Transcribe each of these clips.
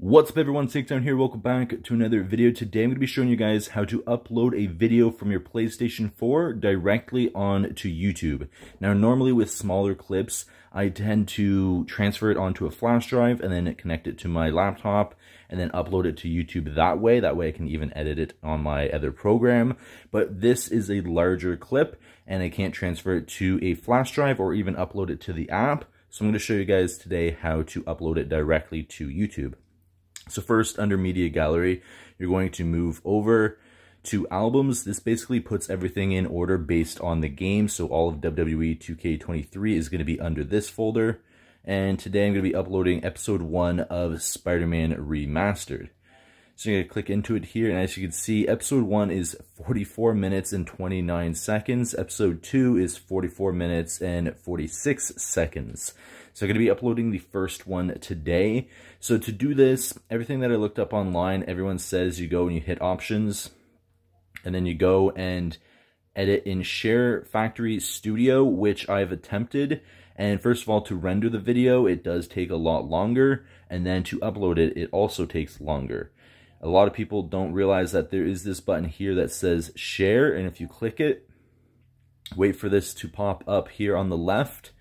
What's up everyone, Takedown here, welcome back to another video. Today I'm going to be showing you guys how to upload a video from your PlayStation 4 directly on to YouTube. Now normally with smaller clips, I tend to transfer it onto a flash drive and then connect it to my laptop and then upload it to YouTube that way. That way I can even edit it on my other program. But this is a larger clip and I can't transfer it to a flash drive or even upload it to the app. So I'm going to show you guys today how to upload it directly to YouTube. So first, under Media Gallery, you're going to move over to albums. This basically puts everything in order based on the game. So all of WWE 2K23 is going to be under this folder. And today I'm going to be uploading episode 1 of Spider-Man Remastered. So you're going to click into it here, and as you can see, episode 1 is 44 minutes and 29 seconds. Episode 2 is 44 minutes and 46 seconds. So I'm going to be uploading the first one today. So to do this, everything that I looked up online, everyone says you go and you hit options, and then you go and edit in Share Factory Studio, which I've attempted. And first of all, to render the video, it does take a lot longer. And then to upload it, it also takes longer. A lot of people don't realize that there is this button here that says share. And if you click it, wait for this to pop up here on the left.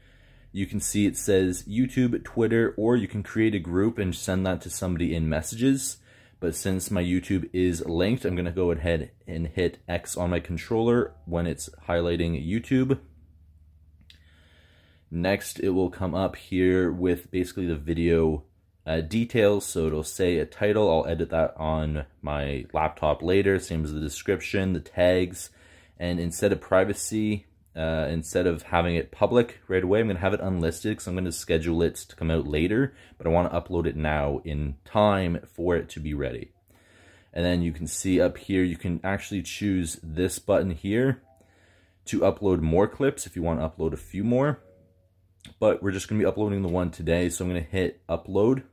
You can see it says YouTube, Twitter, or you can create a group and send that to somebody in messages. But since my YouTube is linked, I'm going to go ahead and hit X on my controller when it's highlighting YouTube. Next, it will come up here with basically the video uh, details. So it'll say a title. I'll edit that on my laptop later. Same as the description, the tags. And instead of privacy, uh, instead of having it public right away, I'm going to have it unlisted because I'm going to schedule it to come out later. But I want to upload it now in time for it to be ready. And then you can see up here, you can actually choose this button here to upload more clips if you want to upload a few more. But we're just going to be uploading the one today. So I'm going to hit upload.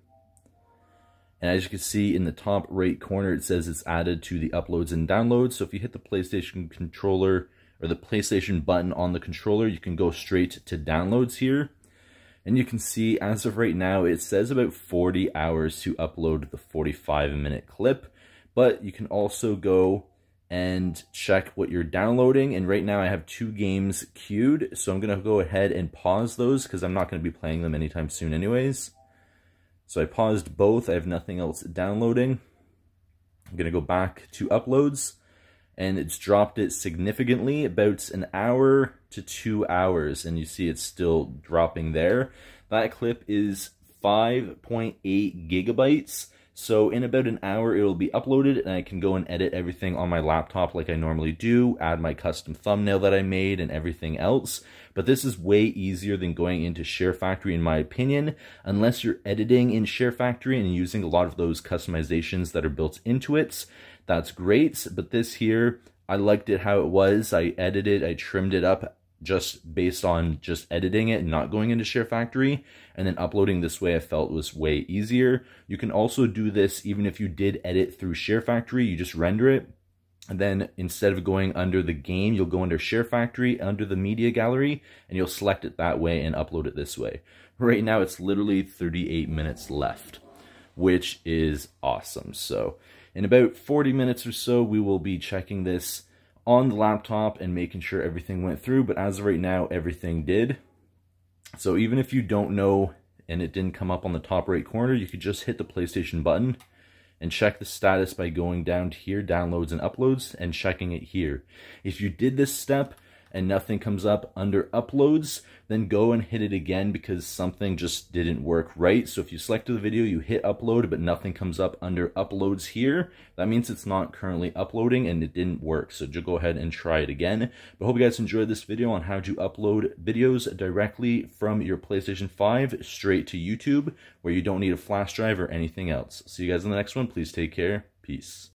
And as you can see in the top right corner, it says it's added to the uploads and downloads. So if you hit the PlayStation controller or the PlayStation button on the controller, you can go straight to downloads here. And you can see as of right now, it says about 40 hours to upload the 45 minute clip. But you can also go and check what you're downloading. And right now I have two games queued. So I'm going to go ahead and pause those because I'm not going to be playing them anytime soon anyways. So I paused both. I have nothing else downloading. I'm going to go back to uploads and it's dropped it significantly about an hour to two hours and you see it's still dropping there. That clip is 5.8 gigabytes so in about an hour, it will be uploaded and I can go and edit everything on my laptop like I normally do, add my custom thumbnail that I made and everything else. But this is way easier than going into Share Factory in my opinion, unless you're editing in Share Factory and using a lot of those customizations that are built into it. That's great, but this here, I liked it how it was. I edited, I trimmed it up just based on just editing it and not going into Share Factory and then uploading this way I felt was way easier. You can also do this even if you did edit through Share Factory, you just render it and then instead of going under the game, you'll go under Share Factory, under the Media Gallery, and you'll select it that way and upload it this way. Right now, it's literally 38 minutes left, which is awesome. So in about 40 minutes or so, we will be checking this on the laptop and making sure everything went through, but as of right now, everything did. So even if you don't know and it didn't come up on the top right corner, you could just hit the PlayStation button and check the status by going down to here, downloads and uploads, and checking it here. If you did this step, and nothing comes up under uploads, then go and hit it again because something just didn't work right. So if you select the video, you hit upload, but nothing comes up under uploads here, that means it's not currently uploading and it didn't work. So just go ahead and try it again. But hope you guys enjoyed this video on how to upload videos directly from your PlayStation 5 straight to YouTube, where you don't need a flash drive or anything else. See you guys in the next one. Please take care. Peace.